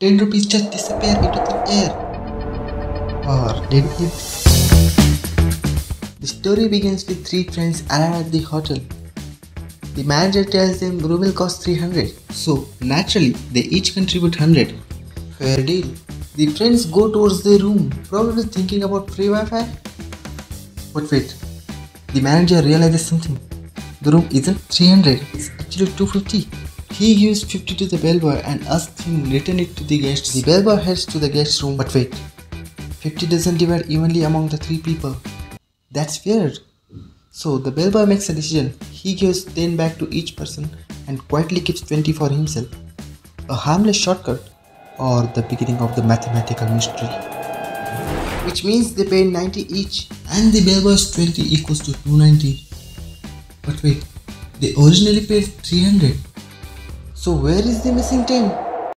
10 rupees just disappear into the air. Or did it? The story begins with three friends arrive at the hotel. The manager tells them the room will cost 300. So naturally they each contribute 100. Fair deal. The friends go towards the room, probably thinking about free Wi-Fi. But wait, the manager realizes something. The room isn't 300, it's actually 250. He gives 50 to the bellboy and asks him to return it to the guests. The bellboy heads to the guest room, but wait, 50 doesn't divide evenly among the three people. That's weird. So the bellboy makes a decision. He gives 10 back to each person and quietly keeps 20 for himself. A harmless shortcut or the beginning of the mathematical mystery. Which means they pay 90 each and the bellboy's 20 equals to 290. But wait, they originally paid 300. So where is the missing 10?